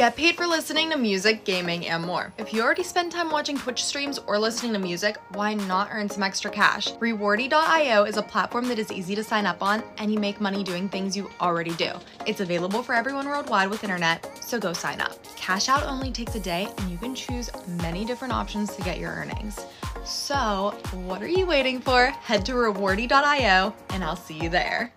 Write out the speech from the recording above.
Get paid for listening to music, gaming, and more. If you already spend time watching Twitch streams or listening to music, why not earn some extra cash? Rewardy.io is a platform that is easy to sign up on, and you make money doing things you already do. It's available for everyone worldwide with internet, so go sign up. Cash out only takes a day, and you can choose many different options to get your earnings. So, what are you waiting for? Head to rewardy.io, and I'll see you there.